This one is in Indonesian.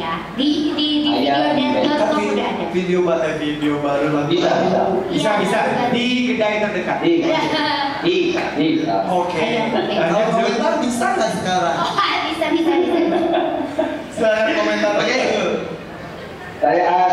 ya. Di di di video dan bioskop udah ada. video baru eh, video baru lagi. Bisa bisa. Bisa iya, bisa. di kedai terdekat. Di di di oke. Nah, Kalau komentar bisa nggak sekarang? Oh, ah, bisa bisa bisa. Silakan komentar. Oke. Saya